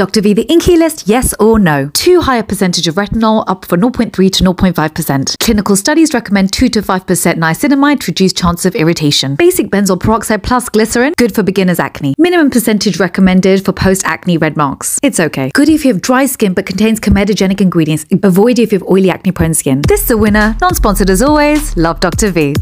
Dr. V, the INKEY List, yes or no? Too high a percentage of retinol, up for 0.3 to 0.5%. Clinical studies recommend 2 to 5% niacinamide to reduce chance of irritation. Basic benzoyl peroxide plus glycerin, good for beginner's acne. Minimum percentage recommended for post-acne red marks. It's okay. Good if you have dry skin but contains comedogenic ingredients. Avoid if you have oily acne-prone skin. This is a winner. Non-sponsored as always. Love Dr. V.